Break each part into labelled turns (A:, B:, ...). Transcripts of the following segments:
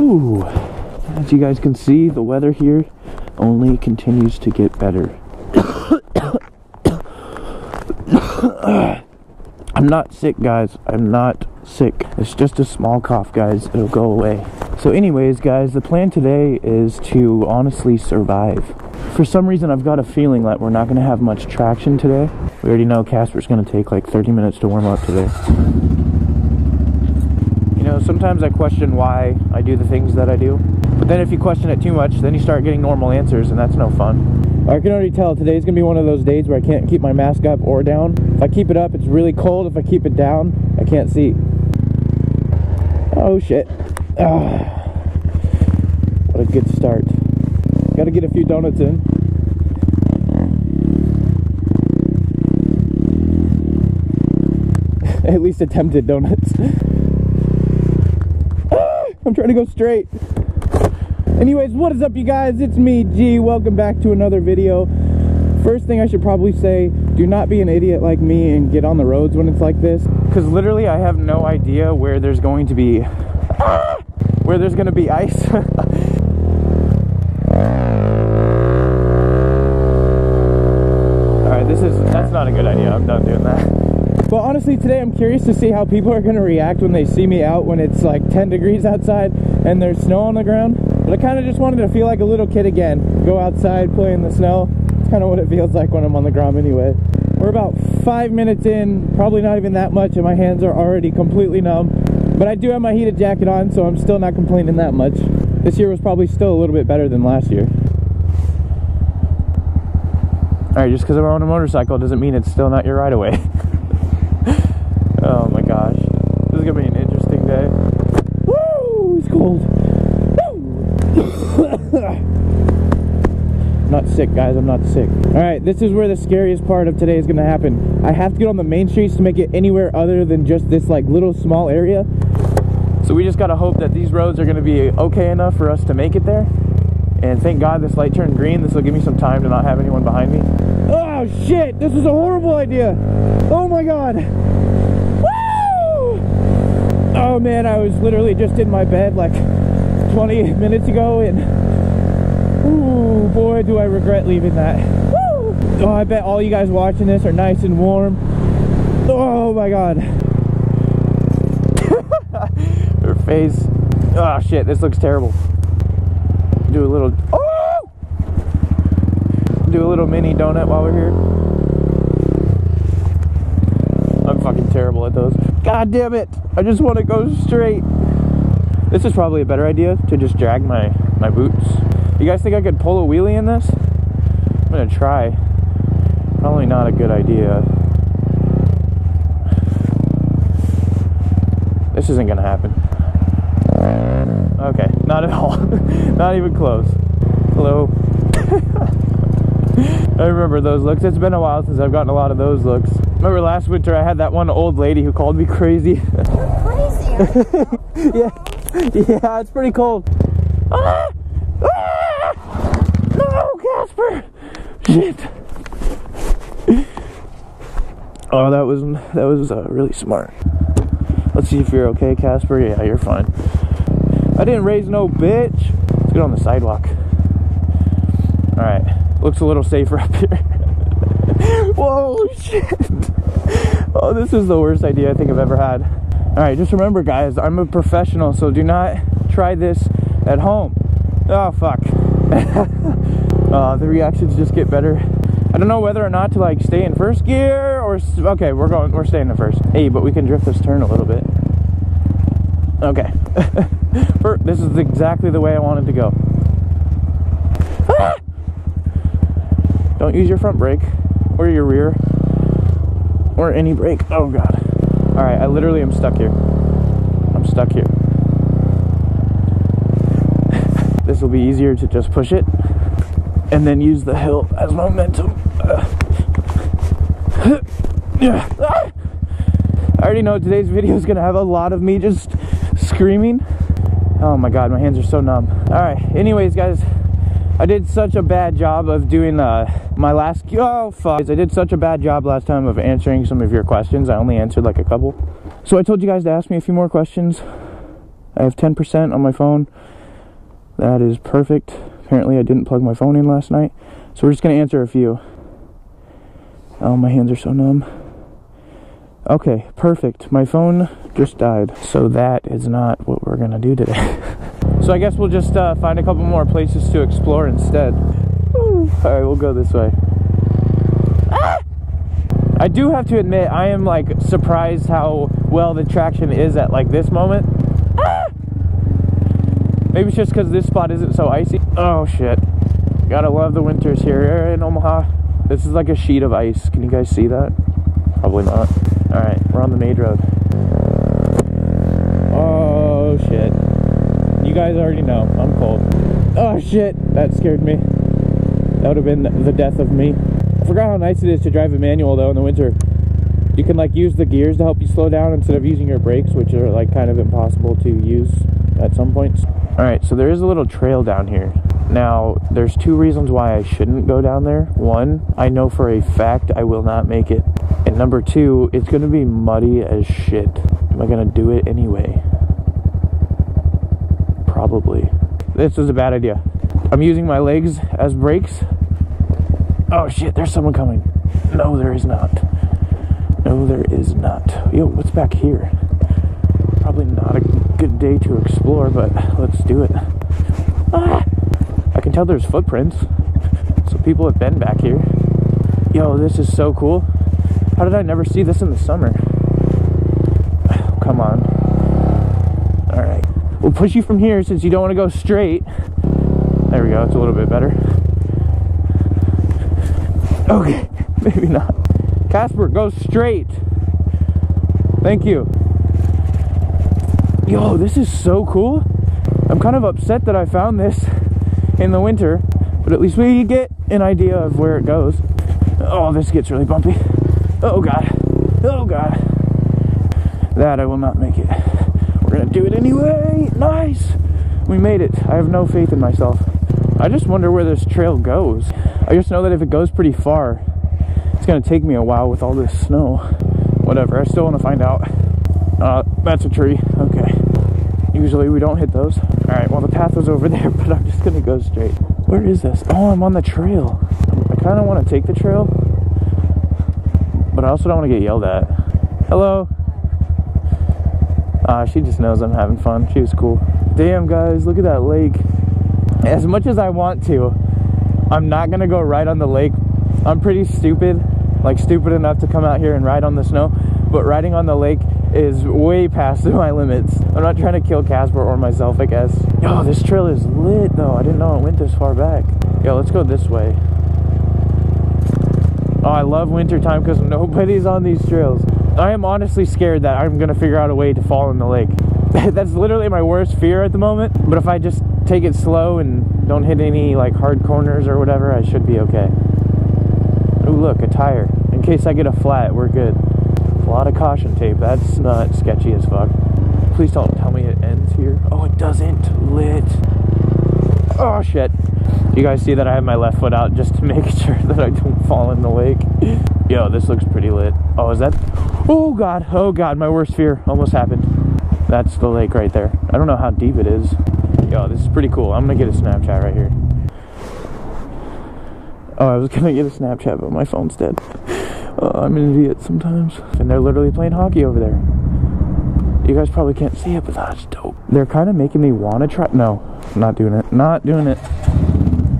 A: As you guys can see, the weather here only continues to get better. I'm not sick, guys. I'm not sick. It's just a small cough, guys. It'll go away. So, anyways, guys, the plan today is to honestly survive. For some reason, I've got a feeling that we're not going to have much traction today. We already know Casper's going to take like 30 minutes to warm up today. Sometimes I question why I do the things that I do. But then if you question it too much, then you start getting normal answers, and that's no fun. I can already tell today's gonna be one of those days where I can't keep my mask up or down. If I keep it up, it's really cold. If I keep it down, I can't see. Oh shit. Ah. What a good start. Gotta get a few donuts in. At least attempted donuts. I'm trying to go straight. Anyways, what is up you guys? It's me, G. Welcome back to another video. First thing I should probably say, do not be an idiot like me and get on the roads when it's like this. Because literally I have no idea where there's going to be, where there's going to be ice. Alright, this is, that's not a good idea. I'm done doing that. But honestly, today I'm curious to see how people are going to react when they see me out when it's like 10 degrees outside and there's snow on the ground. But I kind of just wanted to feel like a little kid again. Go outside, play in the snow. It's kind of what it feels like when I'm on the ground anyway. We're about five minutes in, probably not even that much, and my hands are already completely numb. But I do have my heated jacket on, so I'm still not complaining that much. This year was probably still a little bit better than last year. Alright, just because I'm on a motorcycle doesn't mean it's still not your right away. oh my gosh. This is going to be an interesting day. Woo! It's cold. I'm not sick, guys. I'm not sick. All right, this is where the scariest part of today is going to happen. I have to get on the main streets to make it anywhere other than just this like little small area. So we just got to hope that these roads are going to be okay enough for us to make it there. And thank God this light turned green. This will give me some time to not have anyone behind me. Oh shit! This is a horrible idea. Oh my God. Oh man, I was literally just in my bed like 20 minutes ago and ooh boy do I regret leaving that. Woo! oh I bet all you guys watching this are nice and warm. Oh my god. Her face. Oh shit this looks terrible. Do a little oh! Do a little mini donut while we're here. I'm fucking terrible at those god damn it I just want to go straight this is probably a better idea to just drag my, my boots. You guys think I could pull a wheelie in this? I'm gonna try. Probably not a good idea. This isn't gonna happen. Okay, not at all. not even close. Hello. I remember those looks. It's been a while since I've gotten a lot of those looks. Remember last winter I had that one old lady who called me crazy.
B: Crazy.
A: yeah. Yeah, it's pretty cold. Ah! Ah! No, Casper! Shit. Oh, that was that was uh, really smart. Let's see if you're okay, Casper. Yeah, you're fine. I didn't raise no bitch. Let's get on the sidewalk. All right, looks a little safer up here. Whoa, shit! Oh, this is the worst idea I think I've ever had. All right, just remember, guys, I'm a professional, so do not try this at home. Oh, fuck. uh, the reactions just get better. I don't know whether or not to like stay in first gear or okay, we're going, we're staying in first. Hey, but we can drift this turn a little bit. Okay, this is exactly the way I wanted to go. Ah! Don't use your front brake or your rear or any brake. Oh god. All right, I literally am stuck here. I'm stuck here. this will be easier to just push it and then use the hill as momentum. Yeah. I already know today's video is gonna have a lot of me just screaming. Oh my god, my hands are so numb. All right, anyways, guys, I did such a bad job of doing uh, my last. Oh fuck! I did such a bad job last time of answering some of your questions. I only answered like a couple. So I told you guys to ask me a few more questions. I have 10% on my phone. That is perfect. Apparently, I didn't plug my phone in last night. So we're just going to answer a few. Oh, my hands are so numb. Okay, perfect. My phone just died. So that is not what we're going to do today. so I guess we'll just uh, find a couple more places to explore instead. All right, we'll go this way. Ah! I do have to admit, I am like surprised how well the traction is at like this moment. Ah! Maybe it's just because this spot isn't so icy. Oh shit. Gotta love the winters here in Omaha. This is like a sheet of ice. Can you guys see that? Probably not. Alright, we're on the main road. Oh shit. You guys already know, I'm cold. Oh shit, that scared me. That would have been the death of me. I forgot how nice it is to drive a manual though in the winter. You can like use the gears to help you slow down instead of using your brakes, which are like kind of impossible to use at some points. All right, so there is a little trail down here. Now, there's two reasons why I shouldn't go down there. One, I know for a fact I will not make it. And number two, it's gonna be muddy as shit. Am I gonna do it anyway? Probably. This is a bad idea. I'm using my legs as brakes. Oh shit, there's someone coming. No, there is not. No, there is not. Yo, what's back here? Probably not a good day to explore, but let's do it. Ah! I can tell there's footprints. So people have been back here. Yo, this is so cool. How did I never see this in the summer? Come on. We'll push you from here since you don't want to go straight. There we go, it's a little bit better. Okay, maybe not. Casper, go straight. Thank you. Yo, this is so cool. I'm kind of upset that I found this in the winter, but at least we get an idea of where it goes. Oh, this gets really bumpy. Oh god. Oh god. That I will not make it. Gonna do it anyway. Nice. We made it. I have no faith in myself. I just wonder where this trail goes. I just know that if it goes pretty far, it's gonna take me a while with all this snow. Whatever, I still wanna find out. Uh, that's a tree. Okay. Usually we don't hit those. Alright, well the path was over there, but I'm just gonna go straight. Where is this? Oh, I'm on the trail. I kinda wanna take the trail, but I also don't wanna get yelled at. Hello? Uh, she just knows I'm having fun. She was cool. Damn, guys, look at that lake. As much as I want to, I'm not gonna go ride on the lake. I'm pretty stupid, like stupid enough to come out here and ride on the snow, but riding on the lake is way past my limits. I'm not trying to kill Casper or myself, I guess. Yo, this trail is lit though. I didn't know it went this far back. Yo, let's go this way. Oh, I love winter time because nobody's on these trails. I am honestly scared that I'm gonna figure out a way to fall in the lake. That's literally my worst fear at the moment. But if I just take it slow and don't hit any like hard corners or whatever, I should be okay. Oh, look, a tire. In case I get a flat, we're good. A lot of caution tape. That's not sketchy as fuck. Please don't tell me it ends here. Oh, it doesn't. Lit. Oh, shit. You guys see that I have my left foot out just to make sure that I don't fall in the lake? Yo, this looks pretty lit. Oh, is that? Oh, God. Oh, God. My worst fear almost happened. That's the lake right there. I don't know how deep it is. Yo, this is pretty cool. I'm to get a Snapchat right here. Oh, I was to get a Snapchat, but my phone's dead. Uh, I'm an idiot sometimes. And they're literally playing hockey over there. You guys probably can't see it, but that's dope. They're kind of making me want to try. No, not doing it. Not doing it.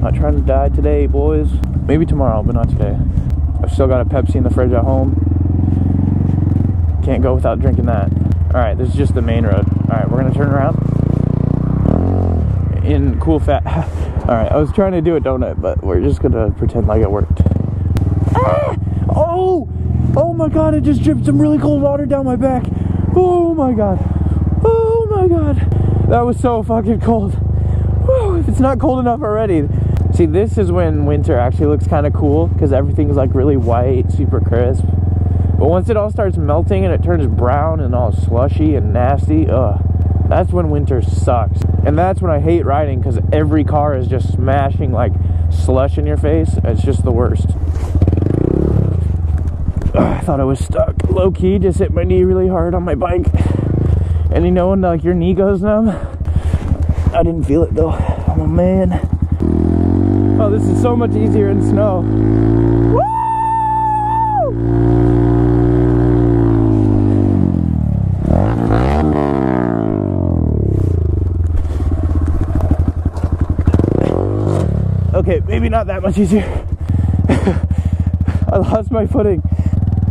A: Not trying to die today, boys. Maybe tomorrow, but not today. I've still got a Pepsi in the fridge at home. Can't go without drinking that. Alright, this is just the main road. Alright, we're going to turn around. In cool fat. Alright, I was trying to do a donut, but we're just to pretend like it worked. Ah! Oh! Oh my god, it just dripped some really cold water down my back. Oh my god. Oh my god. That was so fucking cold. Whew, if it's not cold enough already. See, this is when winter actually looks kind of cool because everything's like really white, super crisp. But once it all starts melting and it turns brown and all slushy and nasty, ugh, that's when winter sucks. And that's when I hate riding because every car is just smashing like slush in your face. It's just the worst. Ugh, I thought I was stuck. Low key, just hit my knee really hard on my bike. And you know when like your knee goes numb? I didn't feel it though. Oh man. Oh, this is so much easier in snow. Maybe not that much easier. I lost my footing.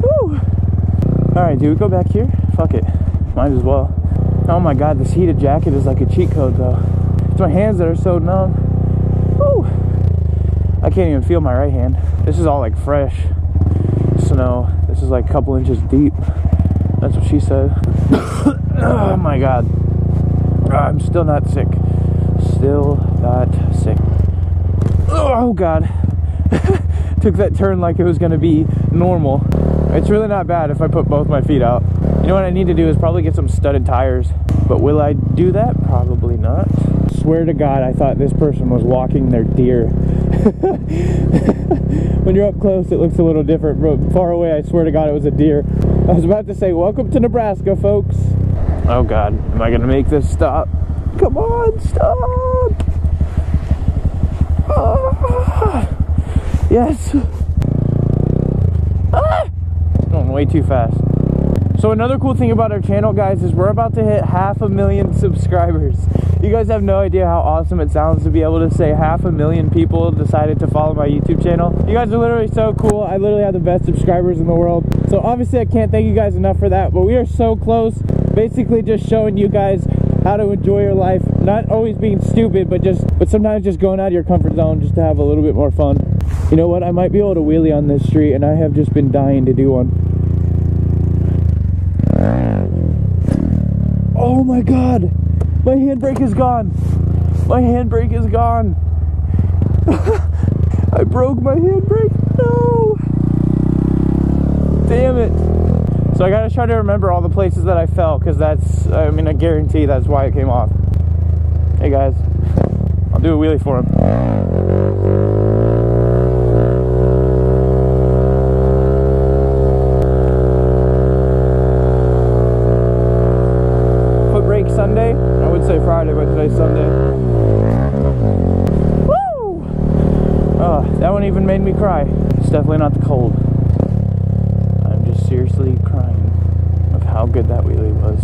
A: Woo! Alright, do we go back here? Fuck it. Might as well. Oh my god, this heated jacket is like a cheat code though. It's my hands that are so numb. Woo! I can't even feel my right hand. This is all like fresh snow. This is like a couple inches deep. That's what she said. oh my god. I'm still not sick. Still not sick. Oh, oh god. Took that turn like it was gonna be normal. It's really not bad if I put both my feet out. You know what I need to do is probably get some studded tires. But will I do that? Probably not. Swear to God, I thought this person was walking their deer. when you're up close, it looks a little different. But far away, I swear to God, it was a deer. I was about to say, welcome to Nebraska, folks. Oh God, am I gonna make this stop? Come on, stop! Ah, yes. Ah, going way too fast. So another cool thing about our channel, guys, is we're about to hit half a million subscribers. You guys have no idea how awesome it sounds to be able to say half a million people decided to follow my YouTube channel. You guys are literally so cool. I literally have the best subscribers in the world. So obviously I can't thank you guys enough for that, but we are so close. Basically just showing you guys how to enjoy your life. Not always being stupid, but just but sometimes just going out of your comfort zone just to have a little bit more fun. You know what? I might be able to wheelie on this street and I have just been dying to do one. Oh my god! My handbrake is gone! My handbrake is gone! I broke my handbrake! No! Damn it! So I gotta try to remember all the places that I fell, because that's, I mean, I guarantee that's why it came off. Hey guys, I'll do a wheelie for him. Friday, but today's Sunday. Woo! Oh, that one even made me cry. It's definitely not the cold. I'm just seriously crying of how good that wheelie was.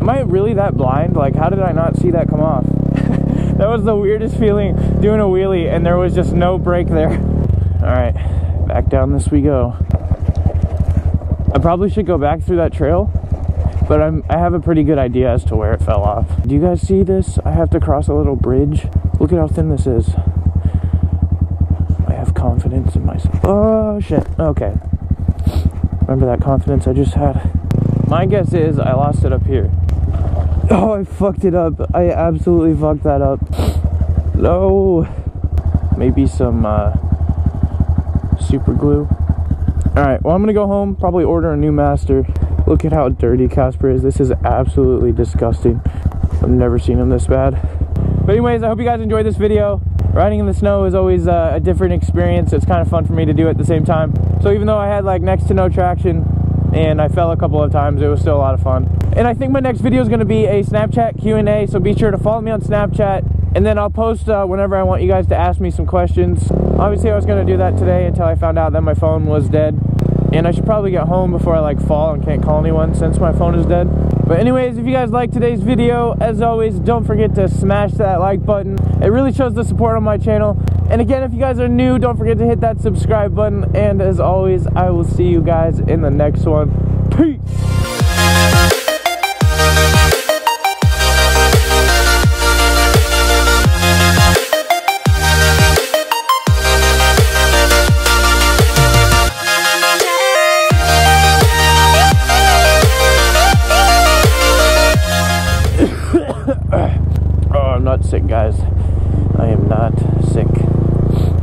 A: Am I really that blind? Like, how did I not see that come off? that was the weirdest feeling doing a wheelie and there was just no brake there. Alright, back down this we go. I probably should go back through that trail, but I'm, I have a pretty good idea as to where it fell off. Do you guys see this? I have to cross a little bridge. Look at how thin this is. I have confidence in myself. Oh, shit. Okay. Remember that confidence I just had? My guess is I lost it up here. Oh, I fucked it up. I absolutely fucked that up. No. Maybe some uh, super glue. Alright, well, I'm gonna go home, probably order a new master. Look at how dirty Casper is. This is absolutely disgusting. I've never seen him this bad. But anyways, I hope you guys enjoyed this video. Riding in the snow is always uh, a different experience. It's kind of fun for me to do at the same time. So even though I had like next to no traction and I fell a couple of times, it was still a lot of fun. And I think my next video is going to be a Snapchat Q&A, so be sure to follow me on Snapchat. And then I'll post uh, whenever I want you guys to ask me some questions. Obviously, I was going to do that today until I found out that my phone was dead. And I should probably get home before I like fall and can't call anyone since my phone is dead. But anyways, if you guys like today's video, as always, don't forget to smash that like button. It really shows the support on my channel. And again, if you guys are new, don't forget to hit that subscribe button. And as always, I will see you guys in the next one. Peace!